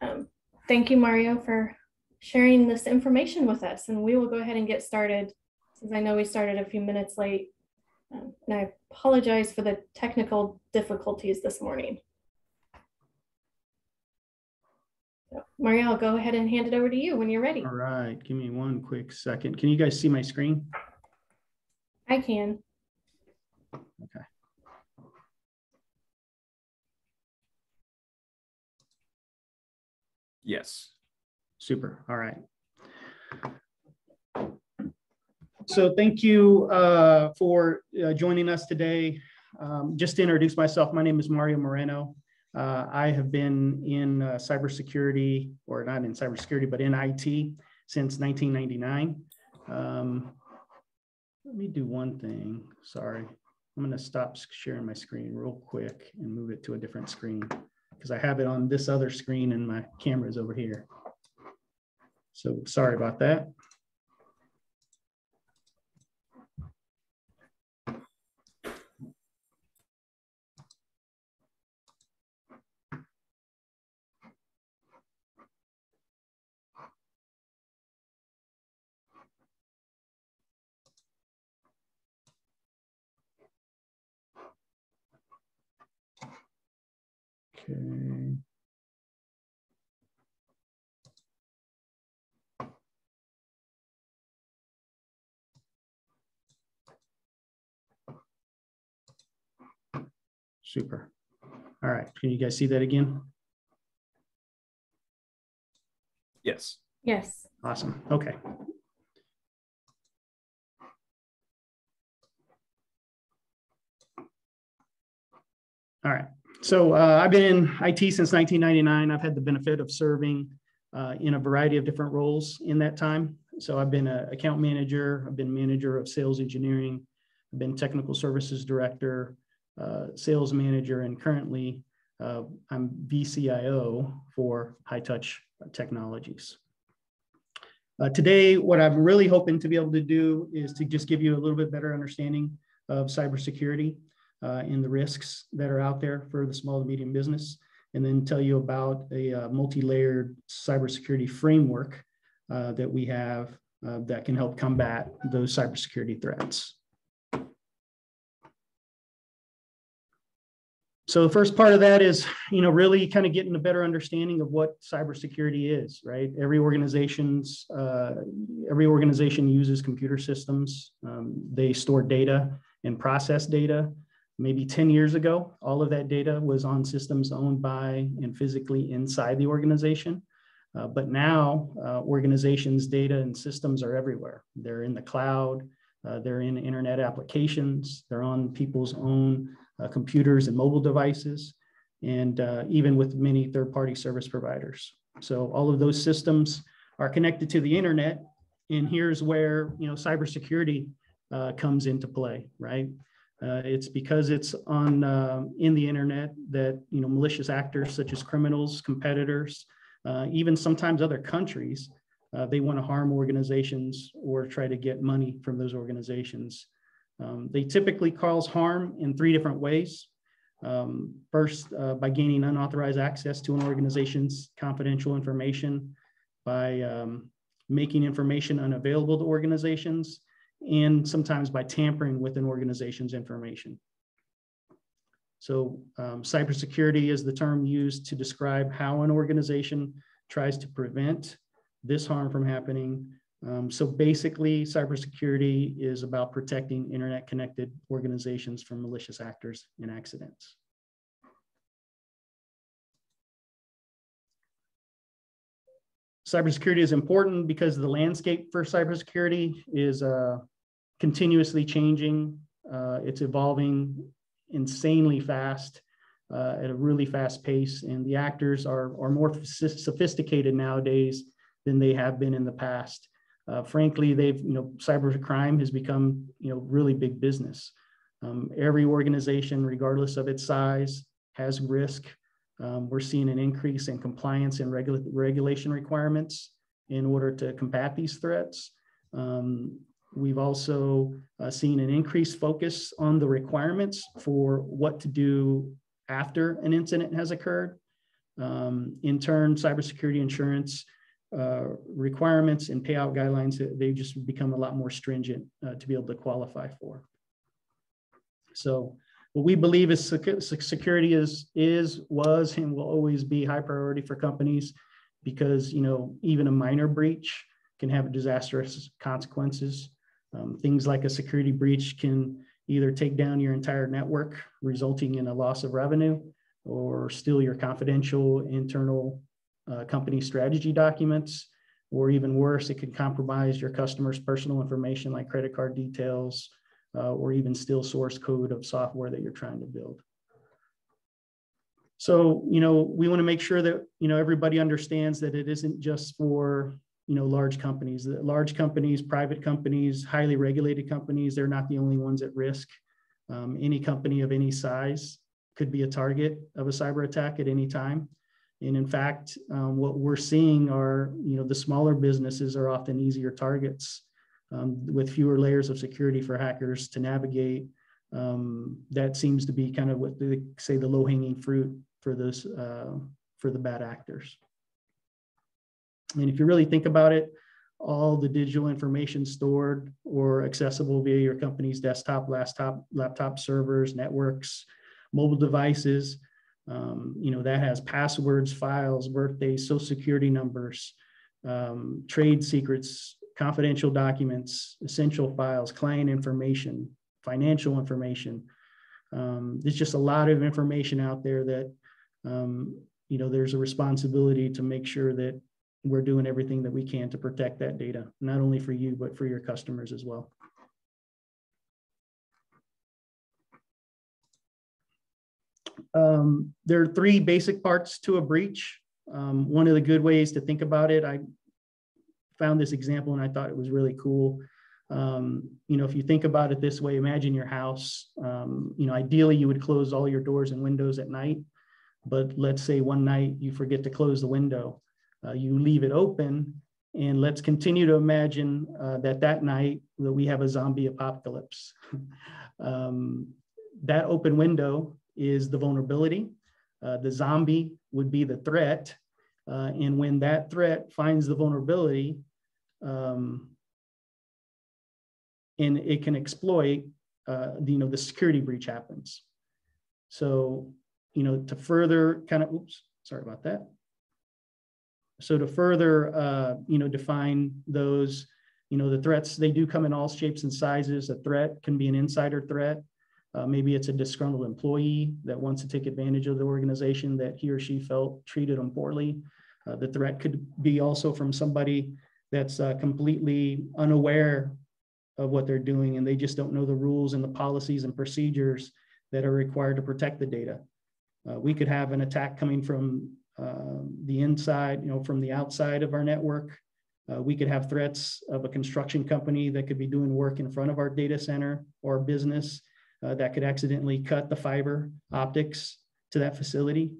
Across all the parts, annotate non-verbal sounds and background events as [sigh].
Um, thank you, Mario, for sharing this information with us. And we will go ahead and get started since I know we started a few minutes late. Um, and I apologize for the technical difficulties this morning. So, Mario, I'll go ahead and hand it over to you when you're ready. All right, give me one quick second. Can you guys see my screen? I can. Okay. Yes. Super. All right. So thank you uh, for uh, joining us today. Um, just to introduce myself, my name is Mario Moreno. Uh, I have been in uh, cybersecurity, or not in cybersecurity, but in IT since 1999. Um, let me do one thing. Sorry. I'm going to stop sharing my screen real quick and move it to a different screen because I have it on this other screen and my camera is over here. So sorry about that. Okay. Super. All right. Can you guys see that again? Yes. Yes. Awesome. Okay. All right. So uh, I've been in IT since 1999. I've had the benefit of serving uh, in a variety of different roles in that time. So I've been an account manager, I've been manager of sales engineering, I've been technical services director, uh, sales manager, and currently uh, I'm VCIO for high touch technologies. Uh, today, what I'm really hoping to be able to do is to just give you a little bit better understanding of cybersecurity uh, and the risks that are out there for the small to medium business, and then tell you about a uh, multi-layered cybersecurity framework uh, that we have uh, that can help combat those cybersecurity threats. So the first part of that is, you know, really kind of getting a better understanding of what cybersecurity is, right? Every organization's, uh, every organization uses computer systems. Um, they store data and process data. Maybe 10 years ago, all of that data was on systems owned by and physically inside the organization. Uh, but now uh, organizations' data and systems are everywhere. They're in the cloud, uh, they're in internet applications, they're on people's own uh, computers and mobile devices, and uh, even with many third-party service providers. So all of those systems are connected to the internet, and here's where you know cybersecurity uh, comes into play, right? Uh, it's because it's on uh, in the internet that you know malicious actors such as criminals, competitors, uh, even sometimes other countries, they want to harm organizations or try to get money from those organizations. Um, they typically cause harm in three different ways. Um, first, uh, by gaining unauthorized access to an organization's confidential information, by um, making information unavailable to organizations, and sometimes by tampering with an organization's information. So um, cybersecurity is the term used to describe how an organization tries to prevent this harm from happening um, so basically, cybersecurity is about protecting internet connected organizations from malicious actors and accidents. Cybersecurity is important because the landscape for cybersecurity is uh, continuously changing. Uh, it's evolving insanely fast uh, at a really fast pace, and the actors are, are more sophisticated nowadays than they have been in the past. Uh, frankly, they've, you know, cyber crime has become, you know, really big business. Um, every organization, regardless of its size, has risk. Um, we're seeing an increase in compliance and regula regulation requirements in order to combat these threats. Um, we've also uh, seen an increased focus on the requirements for what to do after an incident has occurred. Um, in turn, cybersecurity insurance uh, requirements and payout guidelines, they just become a lot more stringent uh, to be able to qualify for. So what we believe is security is, is, was, and will always be high priority for companies because, you know, even a minor breach can have disastrous consequences. Um, things like a security breach can either take down your entire network, resulting in a loss of revenue, or steal your confidential internal uh, company strategy documents, or even worse, it could compromise your customers' personal information like credit card details, uh, or even steal source code of software that you're trying to build. So, you know, we want to make sure that, you know, everybody understands that it isn't just for you know, large companies. Large companies, private companies, highly regulated companies, they're not the only ones at risk. Um, any company of any size could be a target of a cyber attack at any time. And in fact, um, what we're seeing are, you know, the smaller businesses are often easier targets um, with fewer layers of security for hackers to navigate. Um, that seems to be kind of what they say the low hanging fruit for those uh, for the bad actors. And if you really think about it, all the digital information stored or accessible via your company's desktop, laptop, laptop servers, networks, mobile devices, um, you know, that has passwords, files, birthdays, social security numbers, um, trade secrets, confidential documents, essential files, client information, financial information. Um, there's just a lot of information out there that, um, you know, there's a responsibility to make sure that we're doing everything that we can to protect that data, not only for you, but for your customers as well. Um, there are three basic parts to a breach. Um, one of the good ways to think about it, I found this example and I thought it was really cool. Um, you know, if you think about it this way, imagine your house. Um, you know, ideally you would close all your doors and windows at night, but let's say one night you forget to close the window uh, you leave it open and let's continue to imagine uh, that that night that we have a zombie apocalypse. [laughs] um, that open window is the vulnerability. Uh, the zombie would be the threat. Uh, and when that threat finds the vulnerability, um, and it can exploit, uh, you know, the security breach happens. So, you know, to further kind of, oops, sorry about that. So to further, uh, you know, define those, you know, the threats, they do come in all shapes and sizes. A threat can be an insider threat. Uh, maybe it's a disgruntled employee that wants to take advantage of the organization that he or she felt treated them poorly. Uh, the threat could be also from somebody that's uh, completely unaware of what they're doing and they just don't know the rules and the policies and procedures that are required to protect the data. Uh, we could have an attack coming from um, the inside, you know, from the outside of our network. Uh, we could have threats of a construction company that could be doing work in front of our data center or business uh, that could accidentally cut the fiber optics to that facility.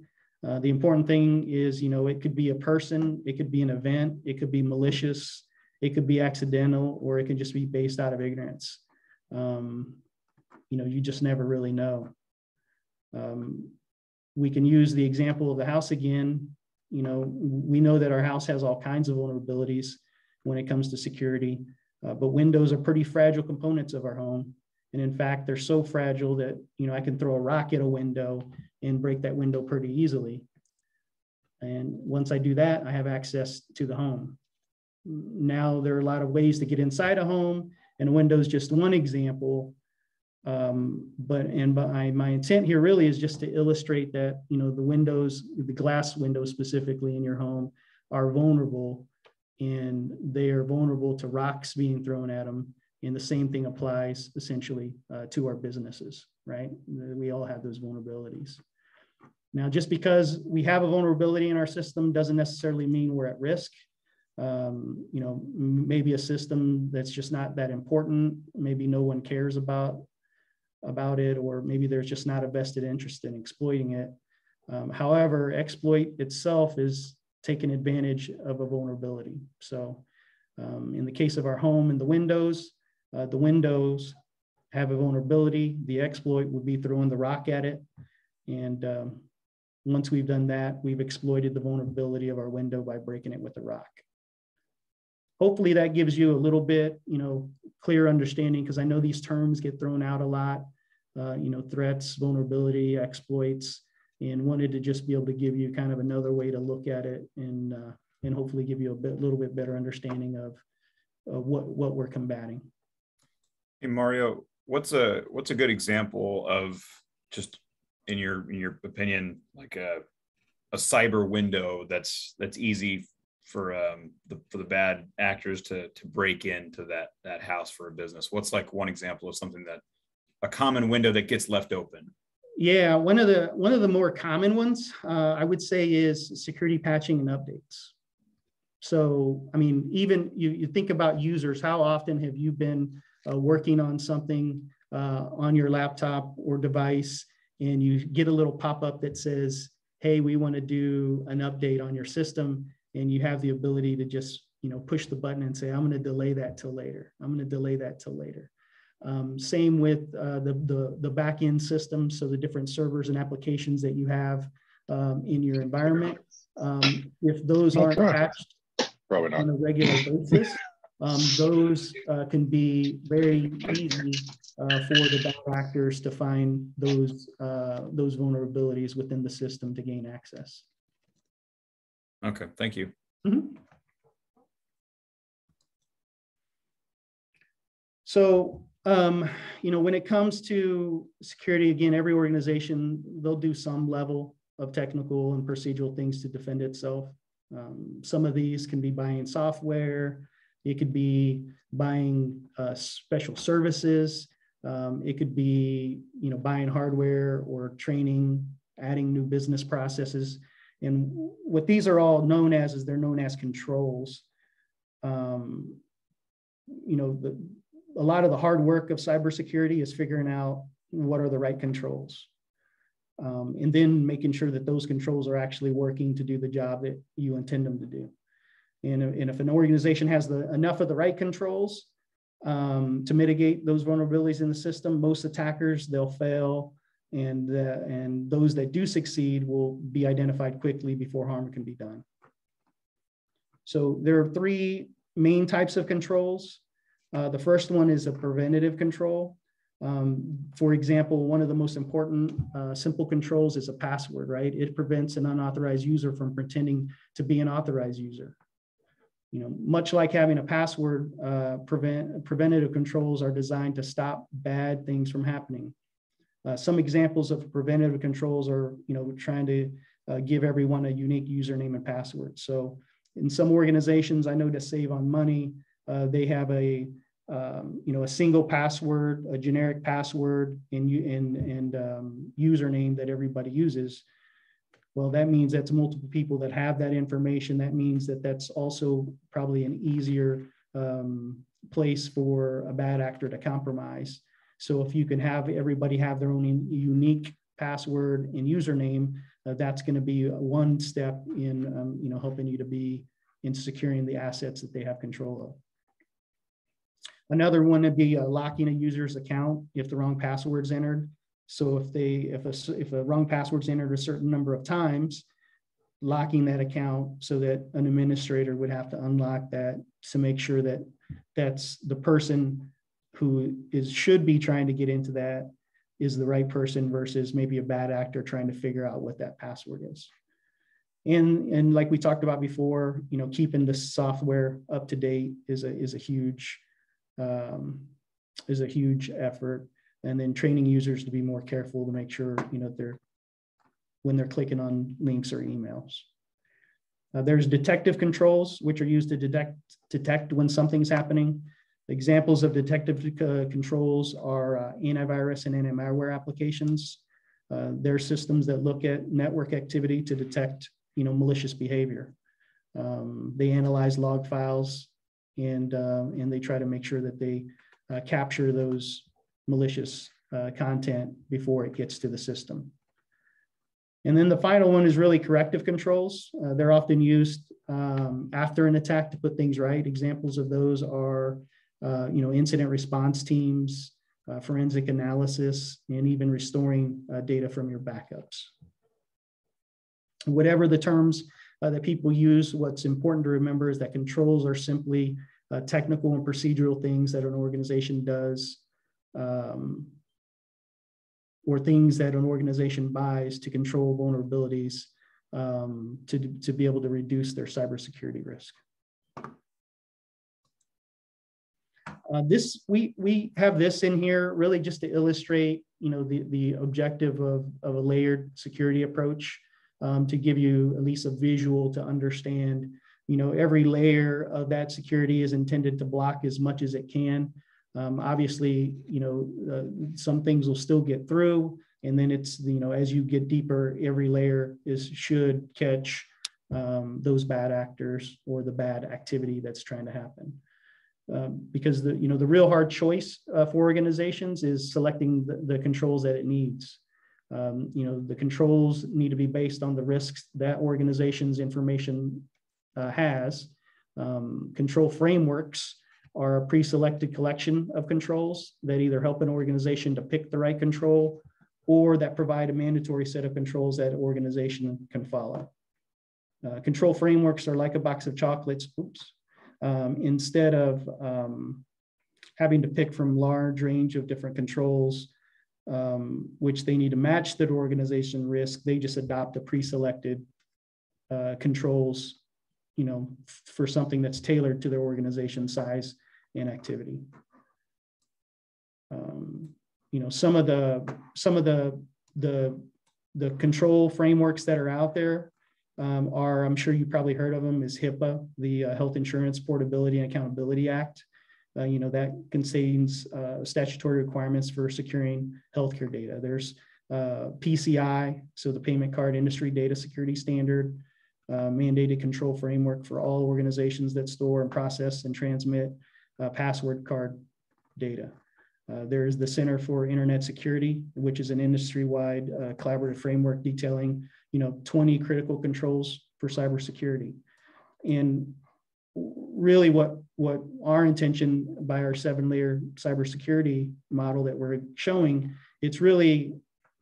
Uh, the important thing is, you know, it could be a person, it could be an event, it could be malicious, it could be accidental, or it could just be based out of ignorance. Um, you know, you just never really know. Um, we can use the example of the house again. You know, we know that our house has all kinds of vulnerabilities when it comes to security, uh, but windows are pretty fragile components of our home. And in fact, they're so fragile that, you know, I can throw a rock at a window and break that window pretty easily. And once I do that, I have access to the home. Now there are a lot of ways to get inside a home and a window is just one example um, but and by my intent here really is just to illustrate that you know the windows, the glass windows specifically in your home, are vulnerable, and they are vulnerable to rocks being thrown at them. And the same thing applies essentially uh, to our businesses, right? We all have those vulnerabilities. Now, just because we have a vulnerability in our system doesn't necessarily mean we're at risk. Um, you know, maybe a system that's just not that important, maybe no one cares about about it, or maybe there's just not a vested interest in exploiting it. Um, however, exploit itself is taking advantage of a vulnerability. So um, in the case of our home and the windows, uh, the windows have a vulnerability. The exploit would be throwing the rock at it. And um, Once we've done that, we've exploited the vulnerability of our window by breaking it with a rock. Hopefully that gives you a little bit, you know, clear understanding because I know these terms get thrown out a lot, uh, you know, threats, vulnerability, exploits, and wanted to just be able to give you kind of another way to look at it and uh, and hopefully give you a bit, little bit better understanding of, of what what we're combating. Hey Mario, what's a what's a good example of just in your in your opinion like a a cyber window that's that's easy for um the for the bad actors to to break into that that house for a business? What's like one example of something that a common window that gets left open? Yeah one of the one of the more common ones uh, i would say is security patching and updates. So i mean even you, you think about users how often have you been uh, working on something uh, on your laptop or device and you get a little pop-up that says hey we want to do an update on your system and you have the ability to just you know push the button and say i'm going to delay that till later i'm going to delay that till later um, same with uh, the, the the back end system so the different servers and applications that you have um, in your environment um, if those aren't patched Probably not. on a regular basis um, those uh, can be very easy uh, for the bad actors to find those uh, those vulnerabilities within the system to gain access. Okay thank you Mhm. So, um, you know, when it comes to security, again, every organization, they'll do some level of technical and procedural things to defend itself. Um, some of these can be buying software. It could be buying uh, special services. Um, it could be, you know, buying hardware or training, adding new business processes. And what these are all known as is they're known as controls. Um, you know, the, a lot of the hard work of cybersecurity is figuring out what are the right controls. Um, and then making sure that those controls are actually working to do the job that you intend them to do. And, and if an organization has the, enough of the right controls um, to mitigate those vulnerabilities in the system, most attackers, they'll fail and, uh, and those that do succeed will be identified quickly before harm can be done. So there are three main types of controls. Uh, the first one is a preventative control. Um, for example, one of the most important uh, simple controls is a password, right? It prevents an unauthorized user from pretending to be an authorized user. You know, much like having a password, uh, prevent, preventative controls are designed to stop bad things from happening. Uh, some examples of preventative controls are, you know, trying to uh, give everyone a unique username and password. So in some organizations, I know to save on money, uh, they have a um, you know a single password, a generic password, and and and um, username that everybody uses. Well, that means that's multiple people that have that information. That means that that's also probably an easier um, place for a bad actor to compromise. So if you can have everybody have their own unique password and username, uh, that's going to be one step in um, you know helping you to be in securing the assets that they have control of. Another one would be uh, locking a user's account if the wrong password's entered. So if they if a if a wrong password's entered a certain number of times, locking that account so that an administrator would have to unlock that to make sure that that's the person who is should be trying to get into that is the right person versus maybe a bad actor trying to figure out what that password is. And and like we talked about before, you know, keeping the software up to date is a is a huge um, is a huge effort. And then training users to be more careful to make sure you know they're when they're clicking on links or emails. Uh, there's detective controls, which are used to detect detect when something's happening. Examples of detective uh, controls are uh, antivirus and anti-malware applications. Uh, they're systems that look at network activity to detect, you know, malicious behavior. Um, they analyze log files and uh, and they try to make sure that they uh, capture those malicious uh, content before it gets to the system. And then the final one is really corrective controls. They're often used um, after an attack to put things right. Examples of those are, uh, you know, incident response teams, uh, forensic analysis, and even restoring data from your backups. whatever the terms uh, that people use, what's important to remember is that controls are simply uh, technical and procedural things that an organization does um, or things that an organization buys to control vulnerabilities um, to, to be able to reduce their cybersecurity risk. Uh, this we we have this in here really just to illustrate you know the the objective of, of a layered security approach um, to give you at least a visual to understand you know every layer of that security is intended to block as much as it can. Um, obviously you know uh, some things will still get through and then it's you know as you get deeper every layer is should catch um, those bad actors or the bad activity that's trying to happen um, because the you know the real hard choice uh, for organizations is selecting the, the controls that it needs. Um, you know the controls need to be based on the risks that organization's information uh, has. Um, control frameworks are a pre-selected collection of controls that either help an organization to pick the right control or that provide a mandatory set of controls that organization can follow. Uh, control frameworks are like a box of chocolates. Oops um, instead of um, having to pick from large range of different controls, um, which they need to match that organization risk, they just adopt a pre-selected uh, controls, you know, for something that's tailored to their organization size and activity. Um, you know, some of the some of the the the control frameworks that are out there um, are, I'm sure you probably heard of them, is HIPAA, the uh, Health Insurance Portability and Accountability Act. Uh, you know, that contains uh, statutory requirements for securing healthcare data. There's uh, PCI, so the Payment Card Industry Data Security Standard, uh, mandated control framework for all organizations that store and process and transmit uh, password card data. Uh, there is the Center for Internet Security, which is an industry-wide uh, collaborative framework detailing, you know, 20 critical controls for cybersecurity. And really what, what our intention by our seven-layer cybersecurity model that we're showing, it's really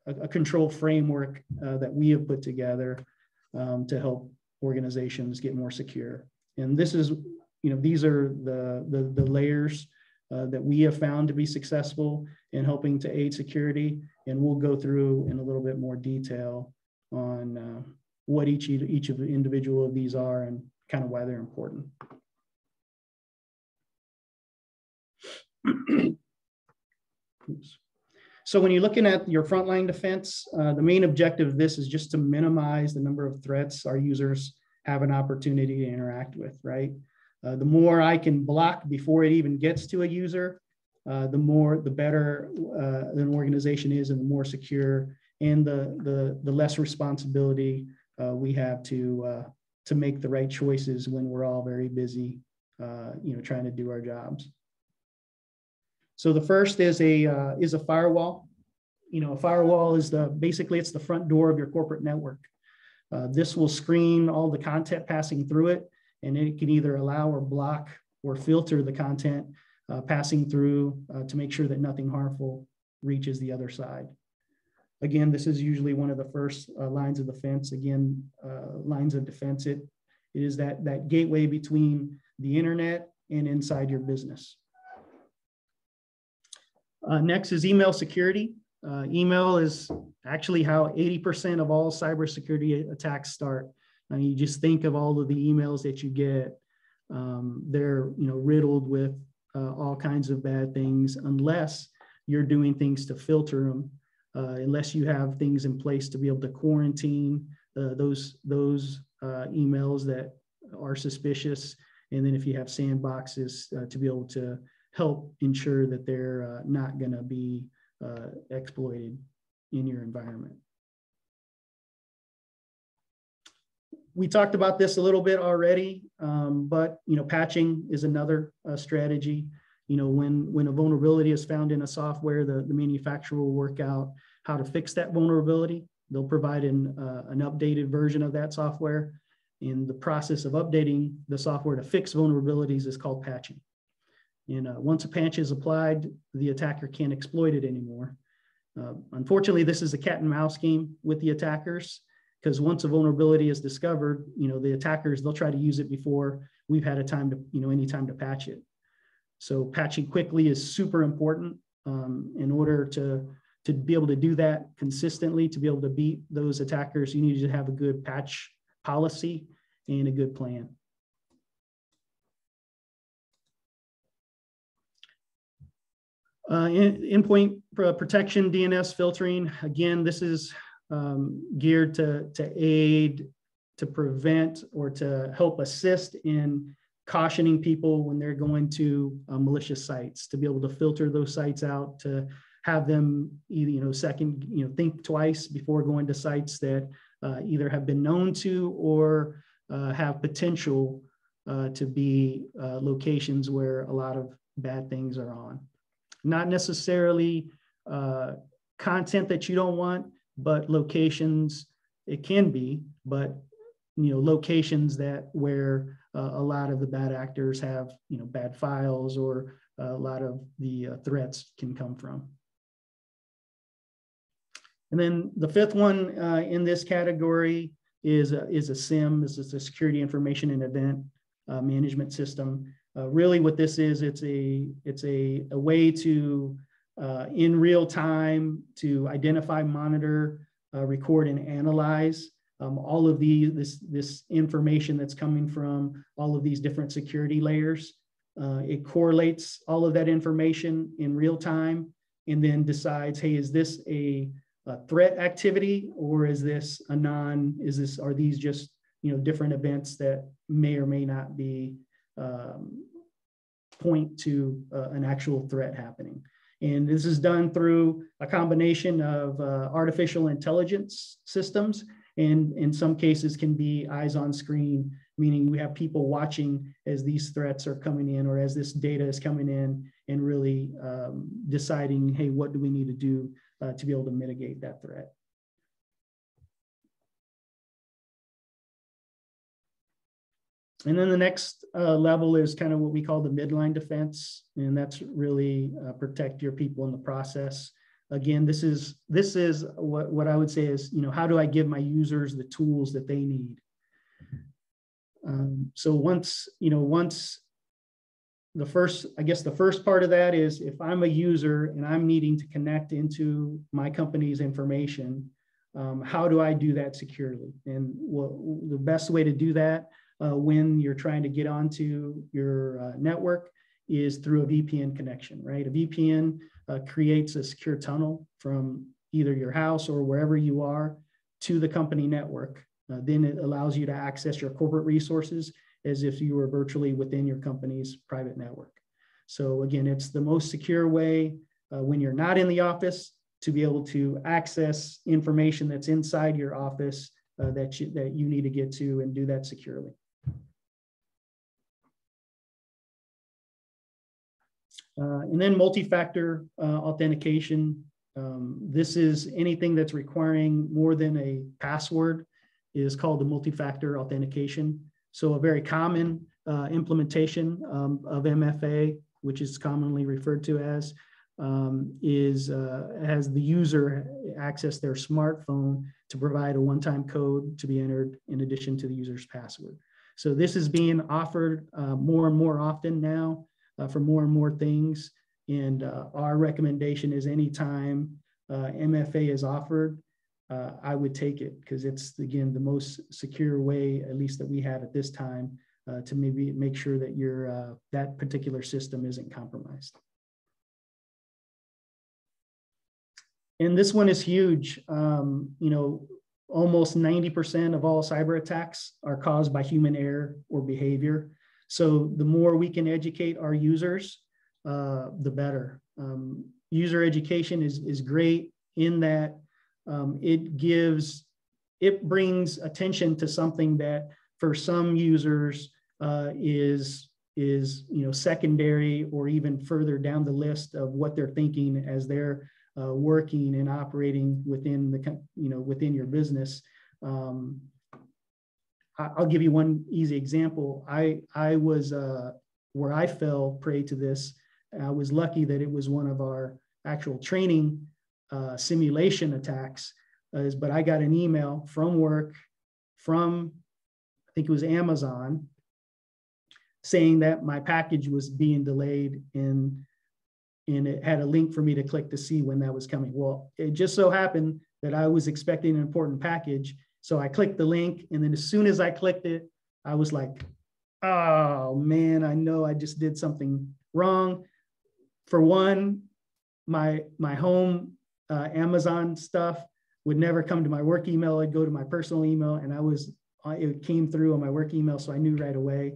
a, a control framework uh, that we have put together um, to help organizations get more secure. And this is, you know, these are the, the, the layers uh, that we have found to be successful in helping to aid security. And we'll go through in a little bit more detail on uh, what each, each of the individual of these are and kind of why they're important. So when you're looking at your frontline defense, uh, the main objective of this is just to minimize the number of threats our users have an opportunity to interact with, right? Uh, the more I can block before it even gets to a user, uh, the more, the better uh, an organization is and the more secure and the, the, the less responsibility uh, we have to, uh, to make the right choices when we're all very busy, you know, trying to do our jobs. So the first is a, is a firewall. You know, a firewall is the, basically it's the front door of your corporate network. this will screen all the content passing through it and it can either allow or block or filter the content uh, passing through uh, to make sure that nothing harmful reaches the other side. Again, this is usually one of the first uh, lines of defense. Again, uh, lines of defense, it, it is that, that gateway between the internet and inside your business. Uh, next is email security. Uh, email is actually how 80% of all cybersecurity attacks start. You just think of all of the emails that you get. Um, they're you know riddled with uh, all kinds of bad things unless you're doing things to filter them. Uh, unless you have things in place to be able to quarantine uh, those those uh, emails that are suspicious, and then if you have sandboxes to be able to help ensure that they're not going to be exploited in your environment. we talked about this a little bit already, um, but you know, patching is another uh, strategy. You know, when when a vulnerability is found in a software, the, the manufacturer will work out how to fix that vulnerability. They'll provide an, uh, an updated version of that software. And the process of updating the software to fix vulnerabilities is called patching. And uh, once a patch is applied, the attacker can't exploit it anymore. Uh, unfortunately, this is a cat and mouse game with the attackers because once a vulnerability is discovered, you know, the attackers, they'll try to use it before we've had a time to, you know, any time to patch it. So patching quickly is super important um, in order to, to be able to do that consistently, to be able to beat those attackers, you need to have a good patch policy and a good plan. Uh, endpoint protection, DNS filtering. Again, this is um, geared to, to aid, to prevent, or to help assist in cautioning people when they're going to uh, malicious sites, to be able to filter those sites out, to have them, you know, second, you know, think twice before going to sites that uh, either have been known to or uh, have potential uh, to be uh, locations where a lot of bad things are on not necessarily uh, content that you don't want, but locations it can be, but you know locations that where uh, a lot of the bad actors have you know bad files or a lot of the threats can come from. And then the fifth one uh, in this category is a, is a SIEM. This is a security information and event uh, management system. Uh, really what this is, it's a, it's a, a way to, uh, in real time, to identify, monitor, uh, record, and analyze um, all of the, this, this information that's coming from all of these different security layers. Uh, it correlates all of that information in real time and then decides, hey, is this a threat activity or is this a non, is this, are these just, you know, different events that may or may not be um, point to uh, an actual threat happening. And this is done through a combination of uh, artificial intelligence systems, and in some cases can be eyes on screen, meaning we have people watching as these threats are coming in or as this data is coming in and really um, deciding, hey, what do we need to do uh, to be able to mitigate that threat. And then the next uh, level is kind of what we call the midline defense, and that's really uh, protect your people in the process. Again, this is this is what, what I would say is, you know, how do I give my users the tools that they need? Um, so once, you know, once the first, I guess the first part of that is if I'm a user and I'm needing to connect into my company's information, um, how do I do that securely? And what, the best way to do that uh, when you're trying to get onto your uh, network is through a VPN connection, right? A VPN uh, creates a secure tunnel from either your house or wherever you are to the company network. Uh, then it allows you to access your corporate resources as if you were virtually within your company's private network. So again, it's the most secure way uh, when you're not in the office to be able to access information that's inside your office uh, that, you, that you need to get to and do that securely. Uh, and then multi-factor uh, authentication. Um, this is anything that's requiring more than a password is called the multi-factor authentication. So a very common uh, implementation um, of MFA, which is commonly referred to as, um, is uh, has the user access their smartphone to provide a one-time code to be entered in addition to the user's password. So this is being offered uh, more and more often now uh, for more and more things. And uh, our recommendation is anytime uh, MFA is offered, uh, I would take it because it's, again, the most secure way, at least that we have at this time, uh, to maybe make sure that your uh, that particular system isn't compromised. And this one is huge. Um, you know, almost 90% of all cyber attacks are caused by human error or behavior. So the more we can educate our users, uh, the better. Um, user education is, is great in that um, it gives, it brings attention to something that for some users uh, is, is, you know, secondary or even further down the list of what they're thinking as they're uh, working and operating within the, you know, within your business. Um, I'll give you one easy example. I I was uh, where I fell prey to this. I was lucky that it was one of our actual training uh, simulation attacks uh, but I got an email from work from, I think it was Amazon, saying that my package was being delayed and and it had a link for me to click to see when that was coming. Well, it just so happened that I was expecting an important package. So I clicked the link and then as soon as I clicked it, I was like, oh man, I know I just did something wrong. For one, my my home uh, Amazon stuff would never come to my work email. It'd go to my personal email, and I was it came through on my work email, so I knew right away.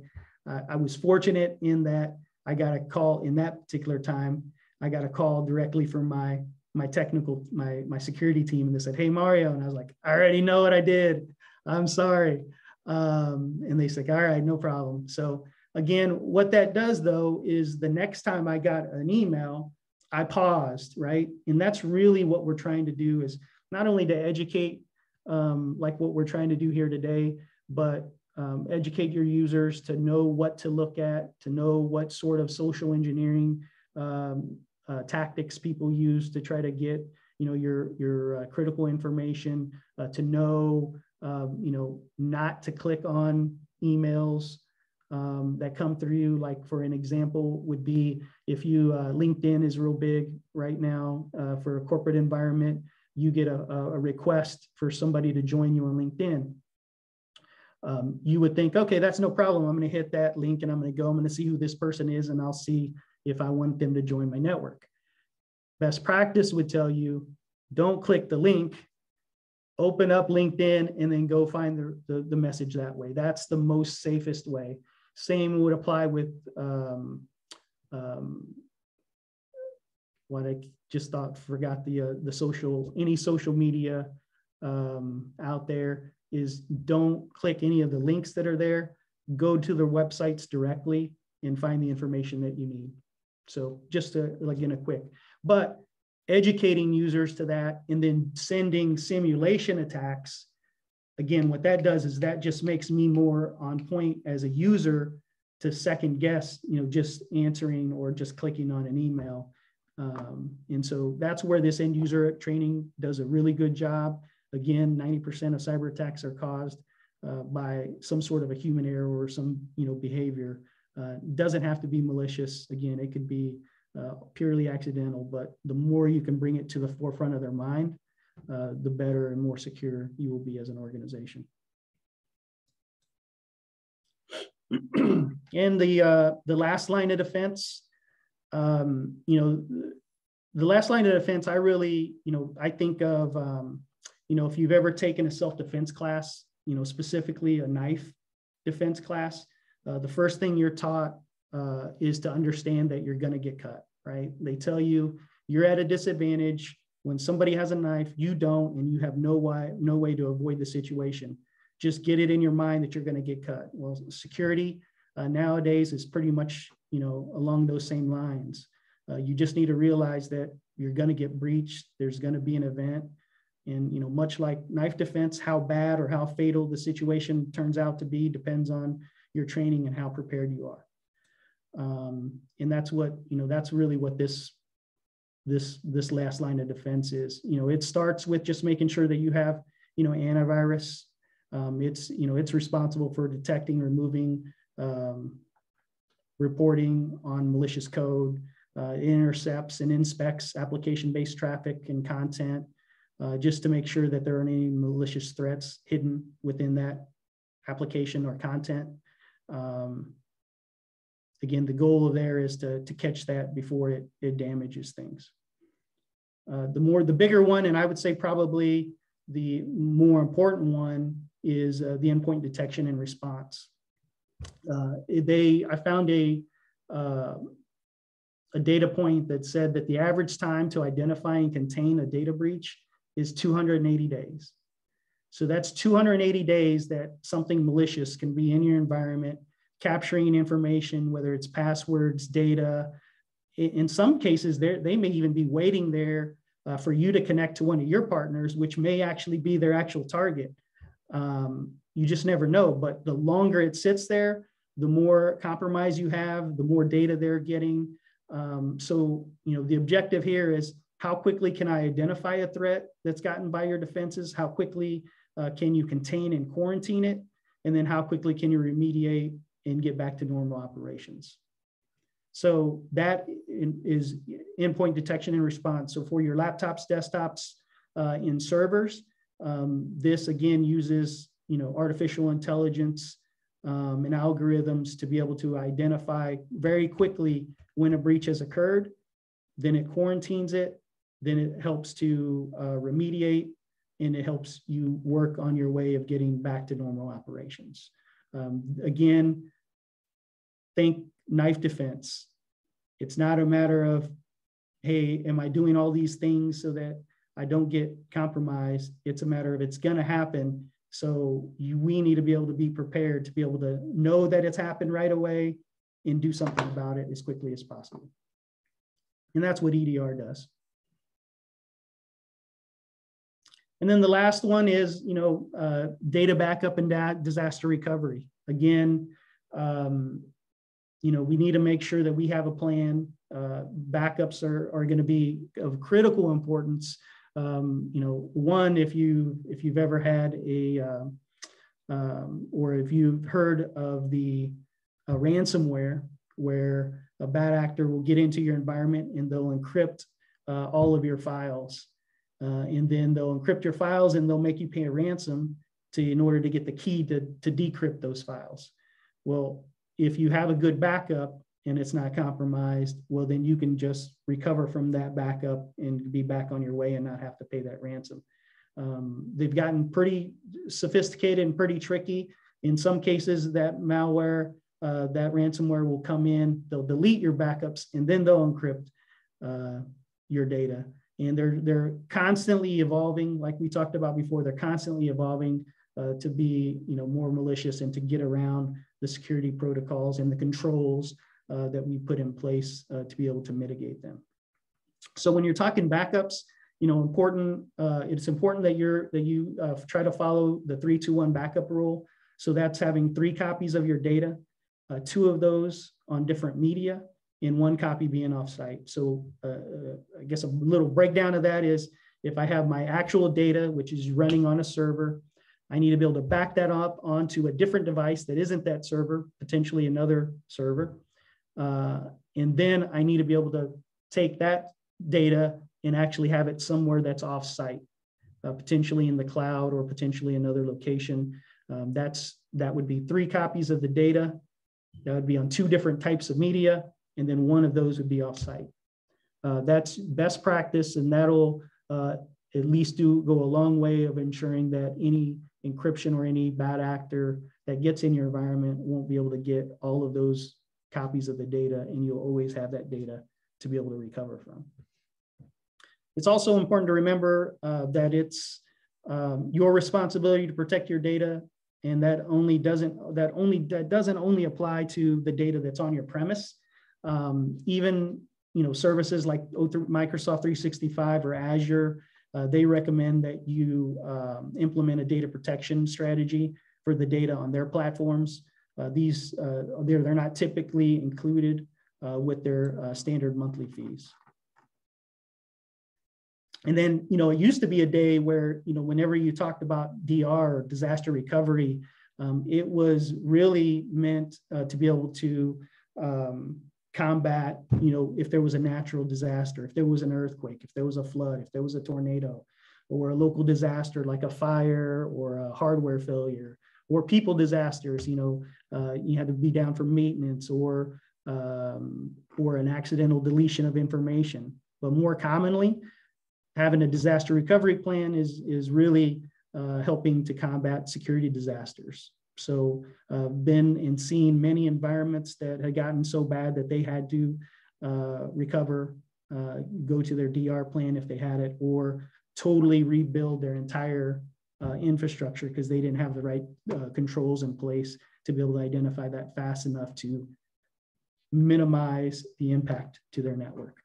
Uh, I was fortunate in that I got a call in that particular time. I got a call directly from my my technical my my security team, and they said, "Hey Mario," and I was like, "I already know what I did. I'm sorry." Um, and they said, "All right, no problem." So again, what that does though is the next time I got an email, I paused, right? And that's really what we're trying to do is not only to educate, um, like what we're trying to do here today, but um, educate your users to know what to look at, to know what sort of social engineering um, uh, tactics people use to try to get, you know, your your uh, critical information, uh, to know, um, you know, not to click on emails um, that come through you. Like for an example would be if you uh, LinkedIn is real big right now uh, for a corporate environment, you get a, a, request for somebody to join you on LinkedIn. Um, you would think, okay, that's no problem. I'm going to hit that link and I'm going to go. I'm going to see who this person is and I'll see if I want them to join my network. Best practice would tell you don't click the link, open up LinkedIn and then go find the, the, the message that way. That's the most safest way. Same would apply with um, um, what I just thought forgot the uh, the social any social media um, out there is don't click any of the links that are there. Go to their websites directly and find the information that you need. So just to, again a quick, but educating users to that and then sending simulation attacks again, what that does is that just makes me more on point as a user to second guess, you know, just answering or just clicking on an email. Um, and so that's where this end user training does a really good job. Again, 90% of cyber attacks are caused uh, by some sort of a human error or some, you know, behavior. Uh, doesn't have to be malicious. Again, it could be uh, purely accidental, but the more you can bring it to the forefront of their mind, uh, the better and more secure you will be as an organization. [clears throat] and the uh, the last line of defense, um, you know, the last line of defense, I really, you know, I think of, um, you know, if you've ever taken a self-defense class, you know, specifically a knife defense class, uh, the first thing you're taught uh, is to understand that you're going to get cut, right? They tell you you're at a disadvantage when somebody has a knife, you don't, and you have no way, no way to avoid the situation. Just get it in your mind that you're going to get cut. Well, security uh, nowadays is pretty much, you know, along those same lines. Uh, you just need to realize that you're going to get breached. There's going to be an event, and you know, much like knife defense, how bad or how fatal the situation turns out to be depends on your training and how prepared you are. Um, and that's what you know. That's really what this this this last line of defense is. You know, it starts with just making sure that you have you know antivirus. Um, it's you know it's responsible for detecting, removing, um, reporting on malicious code. Uh, intercepts and inspects application-based traffic and content, uh, just to make sure that there aren't any malicious threats hidden within that application or content. Um, again, the goal of there is to, to catch that before it, it damages things. Uh, the more, the bigger one, and I would say probably the more important one is uh, the endpoint detection and response. Uh, they, I found a, uh, a data point that said that the average time to identify and contain a data breach is 280 days. So that's 280 days that something malicious can be in your environment capturing information, whether it's passwords, data. In some cases, they may even be waiting there uh, for you to connect to one of your partners, which may actually be their actual target. Um, you just never know. But the longer it sits there, the more compromise you have, the more data they're getting. Um, so, you know, the objective here is how quickly can I identify a threat that's gotten by your defenses? How quickly uh, can you contain and quarantine it? And then how quickly can you remediate and get back to normal operations? So that is endpoint detection and response. So for your laptops, desktops, uh, in servers, um, this again uses you know artificial intelligence um, and algorithms to be able to identify very quickly when a breach has occurred. Then it quarantines it. Then it helps to uh, remediate and it helps you work on your way of getting back to normal operations. Um, again, think knife defense. It's not a matter of, hey, am I doing all these things so that I don't get compromised? It's a matter of it's going to happen. So you, we need to be able to be prepared to be able to know that it's happened right away and do something about it as quickly as possible. And that's what EDR does. And then the last one is, you know, uh, data backup and disaster recovery. Again, um, you know, we need to make sure that we have a plan. Uh, backups are, are going to be of critical importance. Um, you know, one, if you if you've ever had a uh, um, or if you've heard of the uh, ransomware, where a bad actor will get into your environment and they'll encrypt uh, all of your files, uh, and then they'll encrypt your files and they'll make you pay a ransom to in order to get the key to to decrypt those files. Well, if you have a good backup and it's not compromised, well, then you can just recover from that backup and be back on your way and not have to pay that ransom. Um, they've gotten pretty sophisticated and pretty tricky. In some cases, that malware, uh, that ransomware will come in, they'll delete your backups, and then they'll encrypt uh, your data. And they're they're constantly evolving, like we talked about before. They're constantly evolving uh, to be you know more malicious and to get around the security protocols and the controls uh, that we put in place uh, to be able to mitigate them. So when you're talking backups, you know, important. Uh, it's important that you're that you uh, try to follow the three, two, one backup rule. So that's having three copies of your data, uh, two of those on different media, and one copy being offsite. So uh, I guess a little breakdown of that is if I have my actual data, which is running on a server, I need to be able to back that up onto a different device that isn't that server, potentially another server. Uh, and then I need to be able to take that data and actually have it somewhere that's offsite, uh, potentially in the cloud or potentially another location. Um, that's that would be three copies of the data. That would be on two different types of media, and then one of those would be offsite. Uh, that's best practice, and that'll uh, at least do go a long way of ensuring that any encryption or any bad actor that gets in your environment won't be able to get all of those copies of the data and you'll always have that data to be able to recover from. It's also important to remember uh, that it's um, your responsibility to protect your data and that only doesn't that only that doesn't only apply to the data that's on your premise. Um, even you know services like Microsoft 365 or Azure uh, they recommend that you um, implement a data protection strategy for the data on their platforms. Uh, these, uh, they're, they're not typically included uh, with their uh, standard monthly fees. And then, you know, it used to be a day where, you know, whenever you talked about DR or disaster recovery, um, it was really meant uh, to be able to um, combat, you know, if there was a natural disaster, if there was an earthquake, if there was a flood, if there was a tornado, or a local disaster like a fire or a hardware failure, or people disasters, you know, uh, you had to be down for maintenance or um, or an accidental deletion of information. But more commonly, having a disaster recovery plan is is really uh, helping to combat security disasters. So uh, been and seen many environments that had gotten so bad that they had to uh, recover, uh, go to their DR plan if they had it, or totally rebuild their entire uh, infrastructure because they didn't have the right uh, controls in place to be able to identify that fast enough to minimize the impact to their network.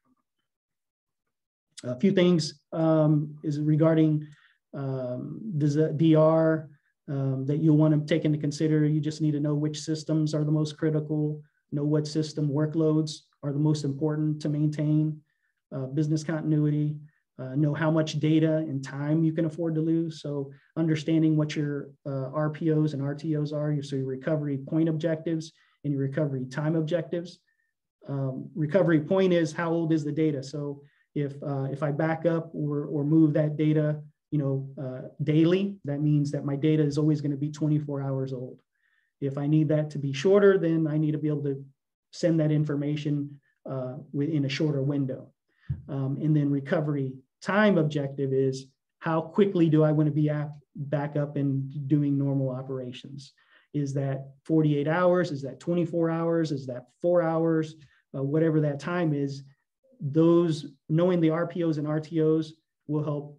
A few things um, is regarding um, DR um, that you'll want to take into consider. You just need to know which systems are the most critical, know what system workloads are the most important to maintain uh, business continuity. uh, know how much data and time you can afford to lose. So understanding what your uh, RPOs and RTOs are, so your recovery point objectives and your recovery time objectives. Um, recovery point is how old is the data. So if uh, if I back up or or move that data, you know, uh, daily, that means that my data is always going to be 24 hours old. If I need that to be shorter, then I need to be able to send that information uh, within a shorter window. Um, and then recovery time objective is how quickly do I want to be back up and doing normal operations? Is that 48 hours? Is that 24 hours? Is that four hours? Uh, whatever that time is, those knowing the RPOs and RTOs will help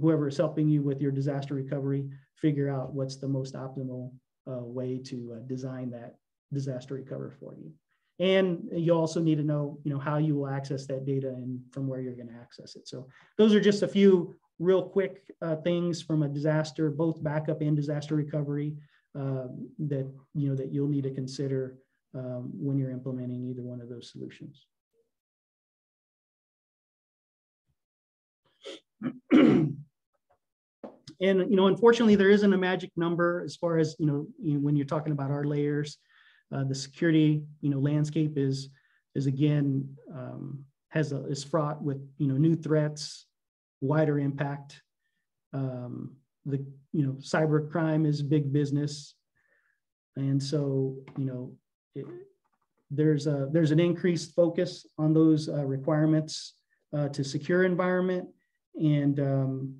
whoever is helping you with your disaster recovery figure out what's the most optimal uh, way to uh, design that disaster recovery for you. And you also need to know, you know, how you will access that data and from where you're going to access it. So those are just a few real quick uh, things from a disaster, both backup and disaster recovery uh, that, you know, that you'll need to consider um, when you're implementing either one of those solutions. [clears throat] and you know unfortunately there isn't a magic number as far as you know, you know when you're talking about our layers uh, the security you know landscape is is again um, has a, is fraught with you know new threats wider impact. Um, the you know cyber crime is big business. And so you know it, there's a there's an increased focus on those uh, requirements uh, to secure environment. And um,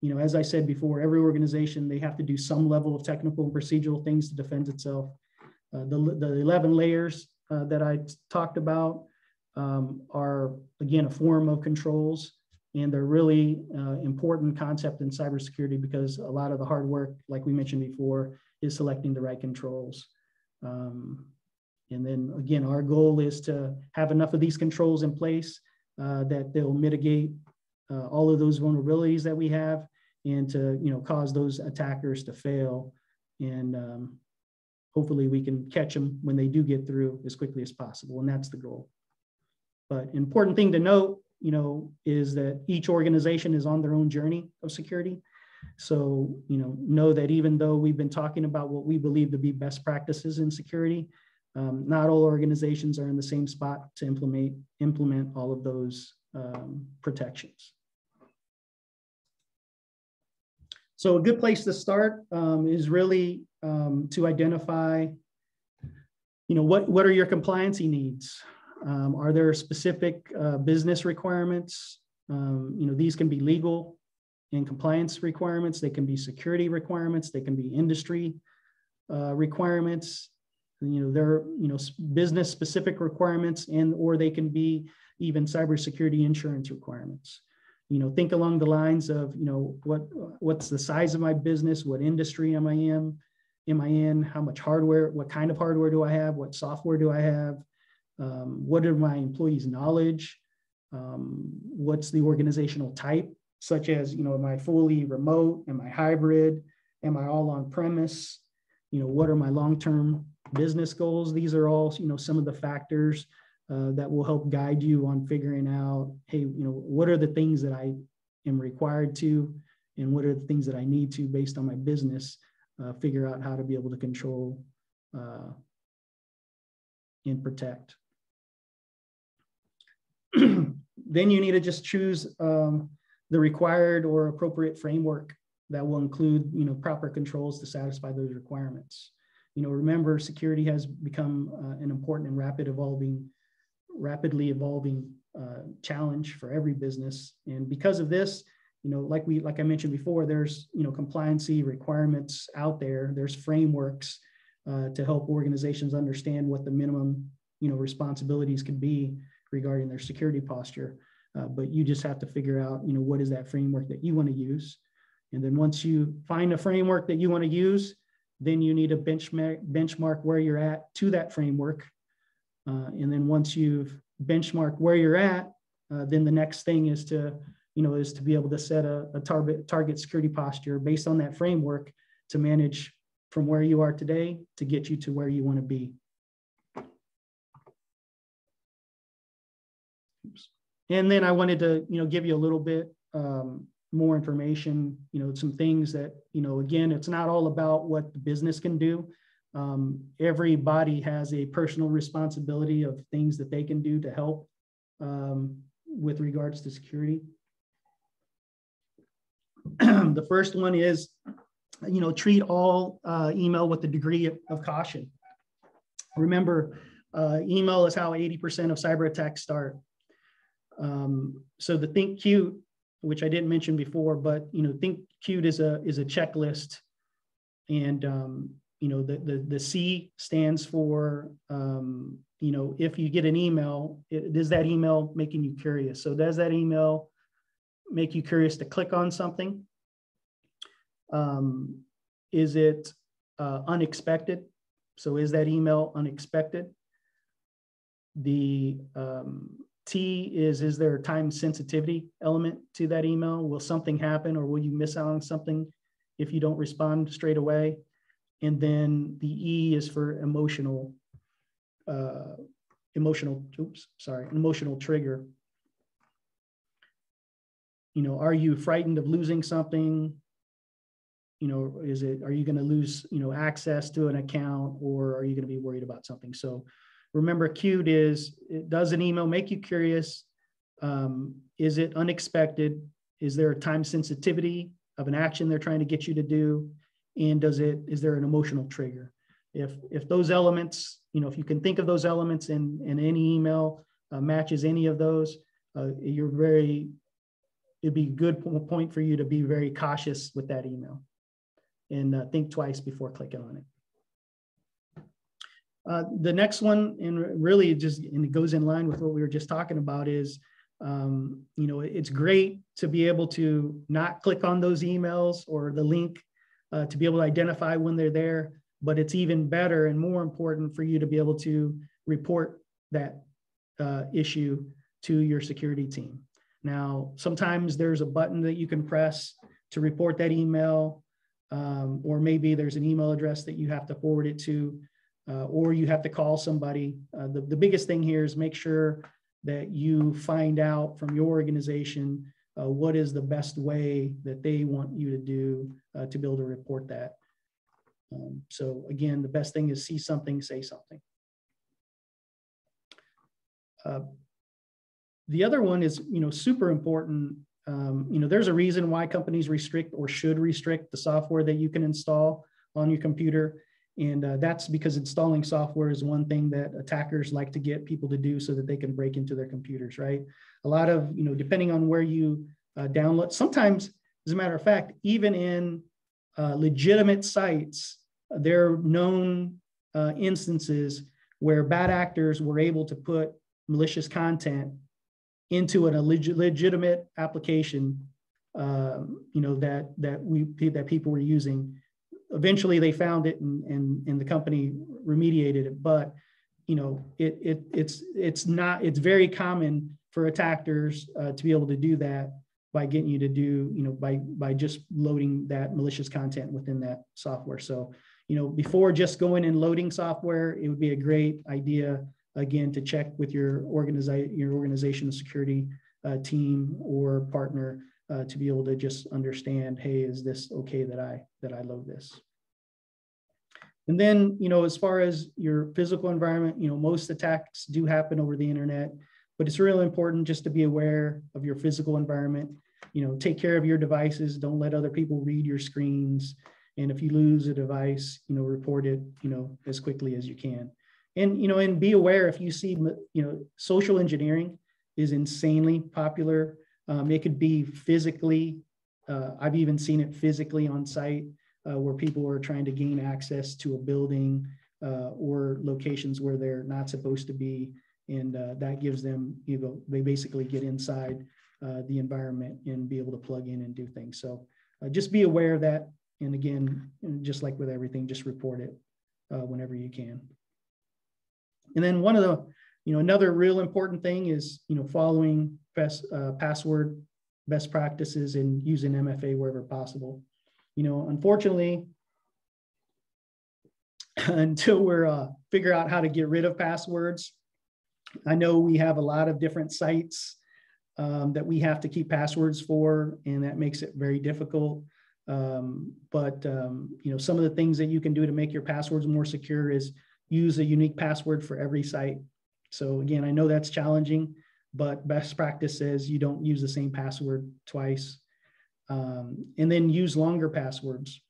you know, as I said before, every organization, they have to do some level of technical and procedural things to defend itself. Uh, the, the 11 layers uh, that I talked about um, are, again, a form of controls. And they're really uh, important concept in cybersecurity because a lot of the hard work, like we mentioned before, is selecting the right controls. Um, and then again, our goal is to have enough of these controls in place uh, that they'll mitigate uh, all of those vulnerabilities that we have and to you know cause those attackers to fail. And um, hopefully we can catch them when they do get through as quickly as possible. And that's the goal. But important thing to note you know is that each organization is on their own journey of security. So you know know that even though we've been talking about what we believe to be best practices in security um, not all organizations are in the same spot to implement implement all of those um, protections So a good place to start um, is really um, to identify, you know, what, what are your compliancy needs? Um, are there specific uh, business requirements? Um, you know, these can be legal and compliance requirements. They can be security requirements. They can be industry uh, requirements. You know, there are, you know, business specific requirements and, or they can be even cybersecurity insurance requirements you know think along the lines of you know what what's the size of my business? What industry am i in? Am i in? How much hardware what kind of hardware do i have? What software do i have? Um, what are my employees knowledge? Um, what's the organizational type such as you know am i fully remote? Am i hybrid? Am i all on premise you know what are my long-term business goals? These are all you know some of the factors uh, that will help guide you on figuring out, hey, you know, what are the things that I am required to, and what are the things that I need to based on my business, uh, figure out how to be able to control uh, and protect. [clears throat] then you need to just choose um, the required or appropriate framework that will include, you know, proper controls to satisfy those requirements. You know, remember, security has become uh, an important and rapid evolving rapidly evolving uh, challenge for every business. And because of this, you know, like we, like I mentioned before, there's, you know, compliancy requirements out there. There's frameworks uh, to help organizations understand what the minimum, you know, responsibilities can be regarding their security posture. Uh, but you just have to figure out, you know, what is that framework that you want to use. And then once you find a framework that you want to use, then you need to benchmark, benchmark where you're at to that framework uh, and then once you've benchmarked where you're at, uh, then the next thing is to, you know, is to be able to set a, a target target security posture based on that framework to manage from where you are today to get you to where you want to be. Oops. And then I wanted to, you know, give you a little bit um, more information, you know, some things that, you know, again, it's not all about what the business can do. Um, everybody has a personal responsibility of things that they can do to help um, with regards to security. [clears throat] the first one is, you know, treat all uh, email with a degree of, of caution. Remember, uh, email is how 80% of cyber attacks start. Um, so the think cute, which I didn't mention before, but you know, think cute is a is a checklist, and um, you know the, the the C stands for um, you know if you get an email, it, does that email making you curious? So does that email make you curious to click on something? Um, is it uh, unexpected? So is that email unexpected? The um, T is, is there a time sensitivity element to that email? Will something happen or will you miss out on something if you don't respond straight away? And then the E is for emotional, uh, emotional, oops, sorry, emotional trigger. You know, are you frightened of losing something? You know, is it, are you going to lose, you know, access to an account or are you going to be worried about something? So remember cute is, does an email make you curious? Um, is it unexpected? Is there a time sensitivity of an action they're trying to get you to do? And does it, is there an emotional trigger? If, if those elements, you know, if you can think of those elements in, in any email uh, matches any of those, uh, you're very, it'd be a good point for you to be very cautious with that email and uh, think twice before clicking on it. Uh, the next one, and really just and it goes in line with what we were just talking about, is um, you know it's great to be able to not click on those emails or the link uh, to be able to identify when they're there. But it's even better and more important for you to be able to report that uh, issue to your security team. Now, sometimes there's a button that you can press to report that email, um, or maybe there's an email address that you have to forward it to uh, or you have to call somebody. Uh, the, the biggest thing here is make sure that you find out from your organization uh, what is the best way that they want you to do uh, to be able to report that. Um, so again, the best thing is see something, say something. Uh, the other one is, you know, super important. Um, you know, there's a reason why companies restrict or should restrict the software that you can install on your computer. And uh, that's because installing software is one thing that attackers like to get people to do so that they can break into their computers, right? A lot of, you know, depending on where you uh, download, sometimes, as a matter of fact, even in uh, legitimate sites, there are known uh, instances where bad actors were able to put malicious content into an, legitimate application, um, you know, that that we that people were using eventually they found it and, and, and the company remediated it. But, you know, it, it, it's, it's not, it's very common for attackers uh, to be able to do that by getting you to do, you know, by, by just loading that malicious content within that software. So, you know, before just going and loading software, it would be a great idea, again, to check with your organization, your organizational security uh, team or partner uh, to be able to just understand, hey, is this okay that I that I load this? And then, you know, as far as your physical environment, you know, most attacks do happen over the internet, but it's really important just to be aware of your physical environment. You know, take care of your devices. Don't let other people read your screens. And if you lose a device, you know, report it, you know, as quickly as you can. And, you know, and be aware if you see, you know, social engineering is insanely popular um, it could be physically, uh, I've even seen it physically on site uh, where people are trying to gain access to a building uh, or locations where they're not supposed to be. And uh, that gives them, you know, they basically get inside uh, the environment and be able to plug in and do things. So uh, just be aware of that. And again, just like with everything, just report it whenever you can. And then one of the you know, another real important thing is, you know, following best uh, password best practices and using MFA wherever possible. You know, unfortunately, [laughs] until we're uh, figure out how to get rid of passwords, I know we have a lot of different sites um, that we have to keep passwords for, and that makes it very difficult. Um, but um, you know, some of the things that you can do to make your passwords more secure is use a unique password for every site. So again, I know that's challenging, but best practice says you don't use the same password twice. Um, and then use longer passwords.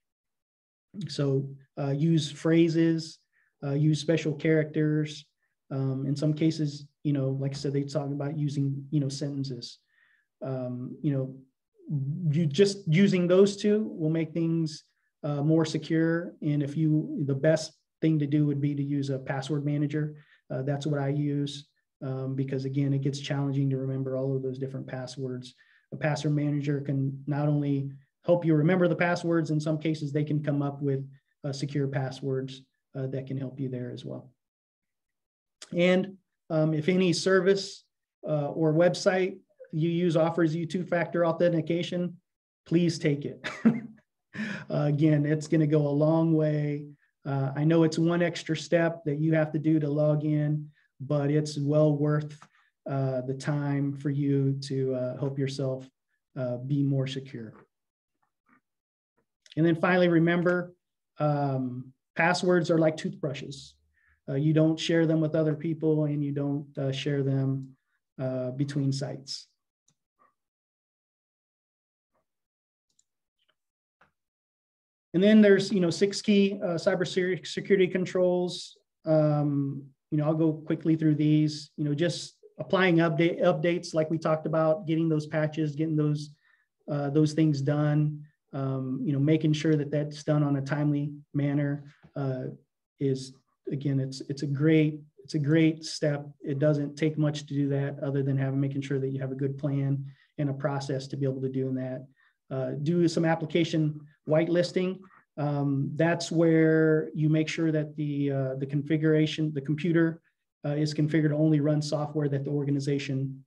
So uh, use phrases, uh, use special characters. Um, in some cases, you know, like I said, they talk about using, you know, sentences. Um, you know, you just using those two will make things uh, more secure. And if you, the best thing to do would be to use a password manager. Uh, that's what I use um, because again, it gets challenging to remember all of those different passwords. A password manager can not only help you remember the passwords, in some cases, they can come up with uh, secure passwords uh, that can help you there as well. And um, if any service uh, or website you use offers you two-factor authentication, please take it. [laughs] Uh, again, it's going to go a long way. Uh, I know it's one extra step that you have to do to log in, but it's well worth uh, the time for you to uh, help yourself uh, be more secure. And then finally, remember, um, passwords are like toothbrushes. Uh, you don't share them with other people and you don't uh, share them between sites. And then there's, you know, six key uh, cyber security controls. Um, you know, I'll go quickly through these, you know, just applying update updates like we talked about, getting those patches, getting those, uh, those things done, um, you know, making sure that that's done on a timely manner uh, is, again, it's, it's a great, it's a great step. It doesn't take much to do that other than having, making sure that you have a good plan and a process to be able to do that. Uh, do some application whitelisting. Um, that's where you make sure that the, uh, the configuration, the computer uh, is configured to only run software that the organization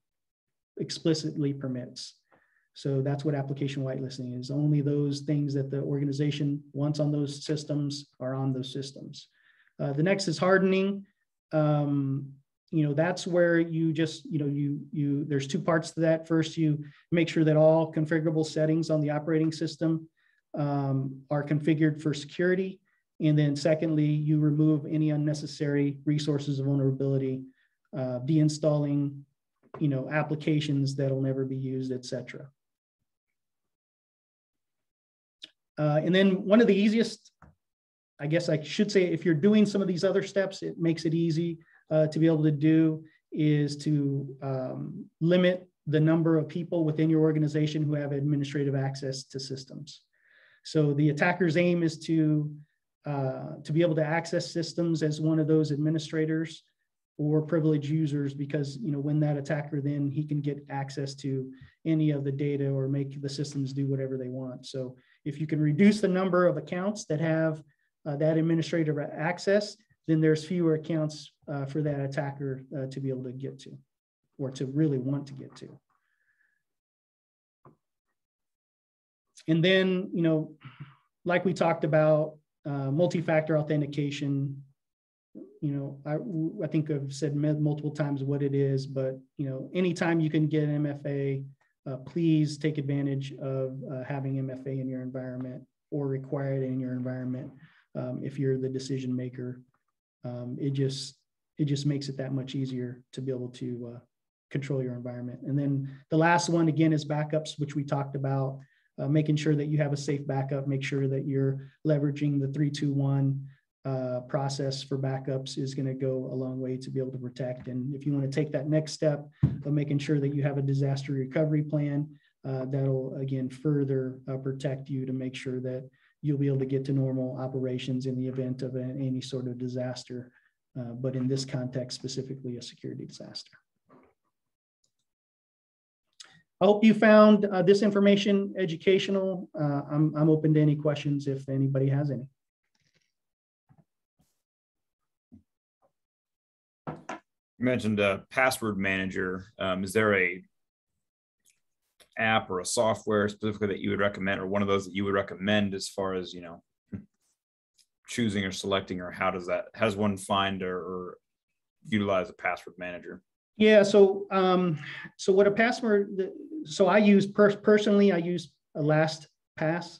explicitly permits. So that's what application whitelisting is. Only those things that the organization wants on those systems are on those systems. Uh, the next is hardening. Um, you know, that's where you just, you know, you, you, there's two parts to that. First, you make sure that all configurable settings on the operating system um, are configured for security. And then secondly, you remove any unnecessary resources of vulnerability, uh, deinstalling, you know, applications that'll never be used, etc. Uh, and then one of the easiest, I guess I should say, if you're doing some of these other steps, it makes it easy uh, to be able to do is to um, limit the number of people within your organization who have administrative access to systems. So the attacker's aim is to, uh, to be able to access systems as one of those administrators or privileged users because you know when that attacker then he can get access to any of the data or make the systems do whatever they want. So if you can reduce the number of accounts that have uh, that administrative access, then there's fewer accounts uh, for that attacker uh, to be able to get to or to really want to get to. And then, you know, like we talked about, uh, multi-factor authentication, you know, I, I think I've said multiple times what it is, but, you know, anytime you can get an MFA, uh, please take advantage of uh, having MFA in your environment or require it in your environment um, if you're the decision maker. Um, it just it just makes it that much easier to be able to uh, control your environment. And then the last one again is backups, which we talked about uh, making sure that you have a safe backup, make sure that you're leveraging the 321 uh, process for backups is going to go a long way to be able to protect. And if you want to take that next step of making sure that you have a disaster recovery plan, uh, that'll again further uh, protect you to make sure that you'll be able to get to normal operations in the event of an, any sort of disaster. Uh, but in this context, specifically a security disaster. I hope you found uh, this information educational. Uh, I'm, I'm open to any questions if anybody has any. You mentioned a password manager. Um, is there a app or a software specifically that you would recommend or one of those that you would recommend as far as, you know, choosing or selecting or how does that, does one find or, or utilize a password manager? Yeah, so, um, so what a password, so I use per- personally, I use a LastPass,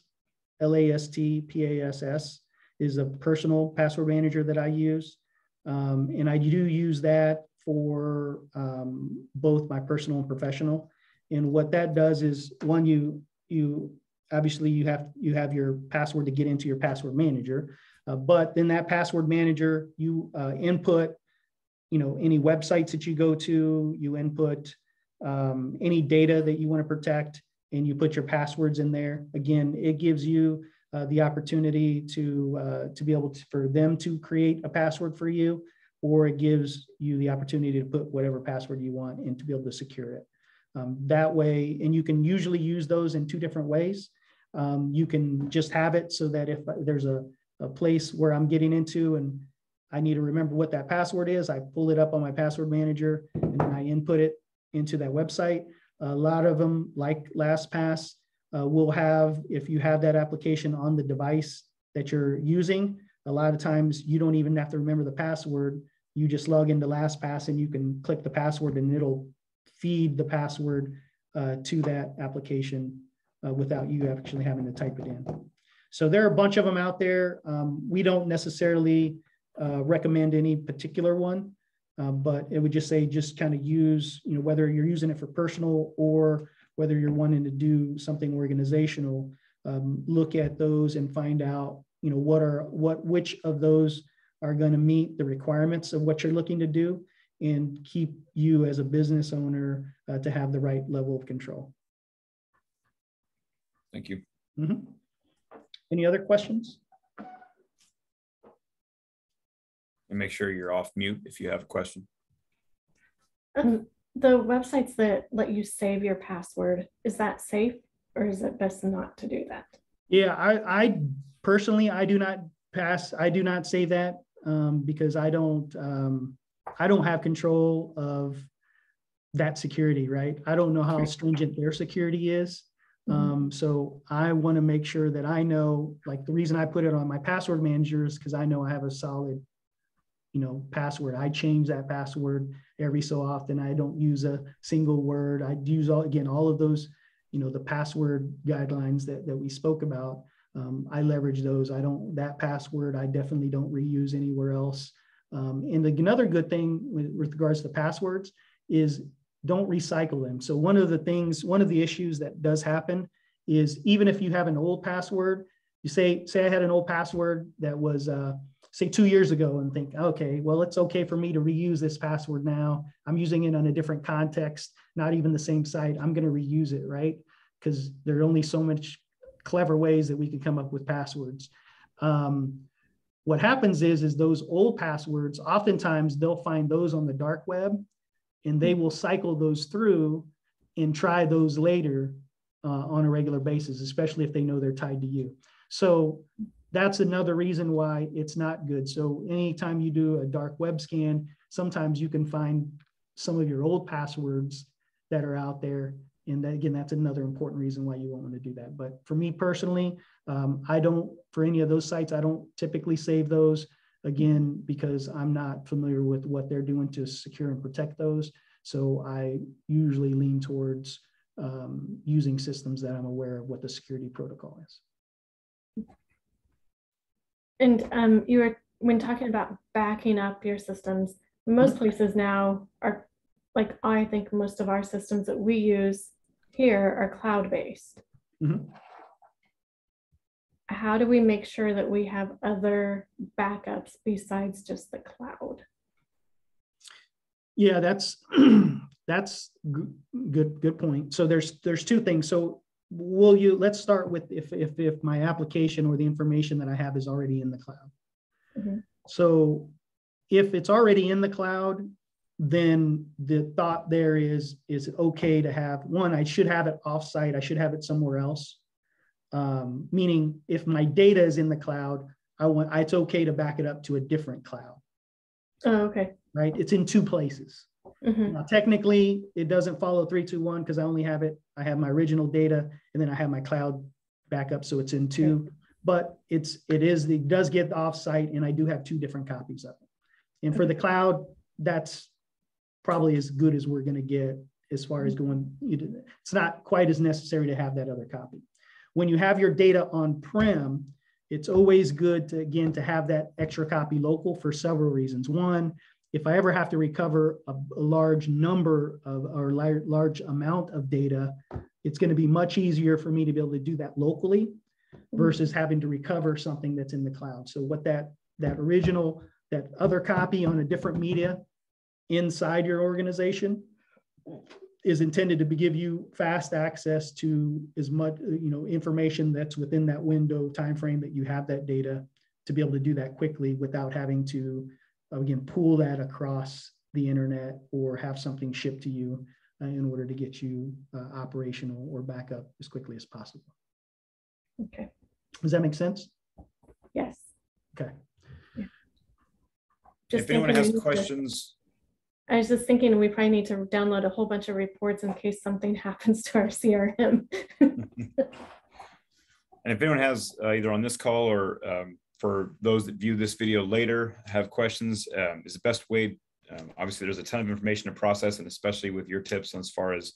L A S T P A S S is a personal password manager that I use. Um, and I do use that for, um, both my personal and professional. And what that does is, one, you, you, obviously you have, you have your password to get into your password manager. Uh, but then that password manager, you, uh, input you know, any websites that you go to, you input um, any data that you want to protect, and you put your passwords in there. Again, it gives you uh, the opportunity to uh, to be able to for them to create a password for you, or it gives you the opportunity to put whatever password you want and to be able to secure it. Um, that way, and you can usually use those in two different ways. Um, you can just have it so that if there's a, a place where I'm getting into and I need to remember what that password is. I pull it up on my password manager and then I input it into that website. A lot of them, like LastPass, uh, will have, if you have that application on the device that you're using, a lot of times you don't even have to remember the password. You just log into LastPass and you can click the password and it'll feed the password uh, to that application uh, without you actually having to type it in. So there are a bunch of them out there. Um, we don't necessarily uh, recommend any particular one, uh, but it would just say just kind of use, you know, whether you're using it for personal or whether you're wanting to do something organizational, um, look at those and find out, you know, what are what which of those are going to meet the requirements of what you're looking to do and keep you as a business owner uh, to have the right level of control. Thank you. Mm -hmm. Any other questions? And make sure you're off mute if you have a question. Um, the websites that let you save your password, is that safe or is it best not to do that? Yeah, I, I personally, I do not pass, I do not save that um, because I don't, um, I don't have control of that security, right? I don't know how stringent their security is. Um, so I want to make sure that I know, like the reason I put it on my password manager is because I know I have a solid you know, password. I change that password every so often. I don't use a single word. I use all again all of those, you know, the password guidelines that that we spoke about. Um, I leverage those. I don't that password. I definitely don't reuse anywhere else. Um, and the, another good thing with, with regards to the passwords is don't recycle them. So one of the things, one of the issues that does happen is even if you have an old password, you say say I had an old password that was uh, say two years ago and think, okay, well, it's okay for me to reuse this password now. I'm using it on a different context, not even the same site. I'm going to reuse it, right? Because there are only so much clever ways that we can come up with passwords. Um, what happens is, is those old passwords, oftentimes they'll find those on the dark web and they will cycle those through and try those later uh, on a regular basis, especially if they know they're tied to you. So that's another reason why it's not good. So anytime you do a dark web scan, sometimes you can find some of your old passwords that are out there. And that, again, that's another important reason why you won't want to do that. But for me personally, um, I don't, for any of those sites, I don't typically save those again, because I'm not familiar with what they're doing to secure and protect those. So I usually lean towards um, using systems that I'm aware of what the security protocol is. And um, you were when talking about backing up your systems, most places now are like I think most of our systems that we use here are cloud based. Mhm. How do we make sure that we have other backups besides just the cloud? Yeah, that's [clears throat] that's good good point. So there's there's two things. So will you let's start with if if if my application or the information that I have is already in the cloud. Mhm. So if it's already in the cloud, then the thought there is is it okay to have one, I should have it offsite, I should have it somewhere else. Um, meaning if my data is in the cloud, I want it's okay to back it up to a different cloud, Oh, okay. right? It's in two places. Mhm. Now, technically, it doesn't follow three, two, one because I only have it. I have my original data, and then I have my cloud backup, so it's in two. But it's it is the does get offsite, and I do have two different copies of it. And for the cloud, that's probably as good as we're going to get as far as going. It's not quite as necessary to have that other copy. When you have your data on prem, it's always good to again to have that extra copy local for several reasons. One, if I ever have to recover a, a large number of or large amount of data, it's going to be much easier for me to be able to do that locally mm-hmm. versus having to recover something that's in the cloud. So what that that original that other copy on a different media inside your organization is intended to give you fast access to as much you know information that's within that window time frame that you have that data to be able to do that quickly without having to again pull that across the internet or have something shipped to you uh, in order to get you uh, operational or back up as quickly as possible. Okay. Does that make sense? Yes. Okay. Yeah. if anyone has questions I was just thinking we probably need to download a whole bunch of reports in case something [laughs] happens to our CRM. and if anyone has uh, either on this call or um, for those that view this video later have questions, um, is the best way. Um, obviously, there's a ton of information to process, and especially with your tips as far as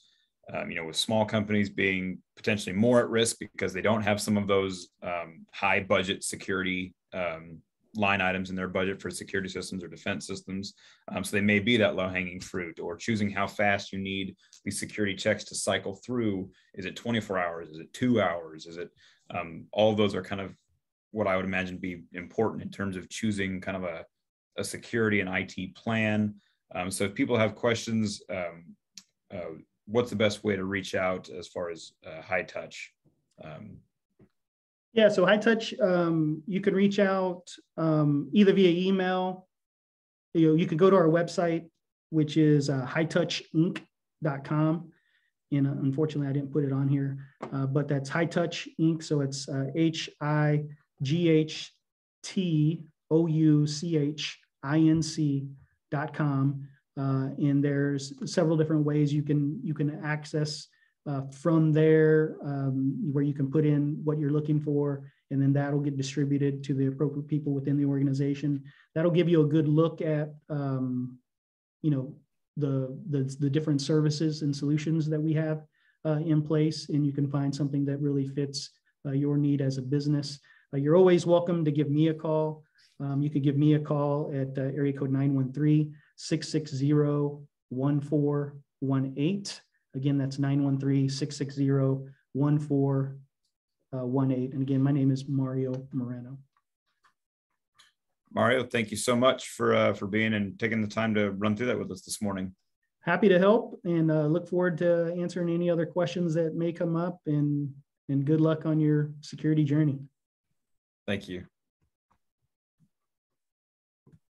um, you know, with small companies being potentially more at risk because they don't have some of those um, high budget security um, line items in their budget for security systems or defense systems. Um, so they may be that low hanging fruit or choosing how fast you need these security checks to cycle through. Is it 24 hours? Is it two hours? Is it um, all those are kind of what I would imagine be important in terms of choosing kind of a, a security and IT plan. Um, so if people have questions, um, uh, what's the best way to reach out as far as uh, High Touch? Um, yeah, so High Touch, um, you can reach out um, either via email. You know, you can go to our website, which is uh, hightouchinc.com. And uh, unfortunately, I didn't put it on here, uh, but that's High Touch Inc. So it's uh, H I G H T O U C H I N C dot com. Uh, and there's several different ways you can you can access uh, from there um, where you can put in what you're looking for and then that'll get distributed to the appropriate people within the organization. That'll give you a good look at um, you know the, the, the different services and solutions that we have uh, in place and you can find something that really fits uh, your need as a business. Uh, you're always welcome to give me a call. Um, you could give me a call at uh, area code 913 660 1418 Again, that's 913-660-1418. And again, my name is Mario Moreno. Mario, thank you so much for uh, for being and taking the time to run through that with us this morning. Happy to help and uh, look forward to answering any other questions that may come up and and good luck on your security journey. Thank you.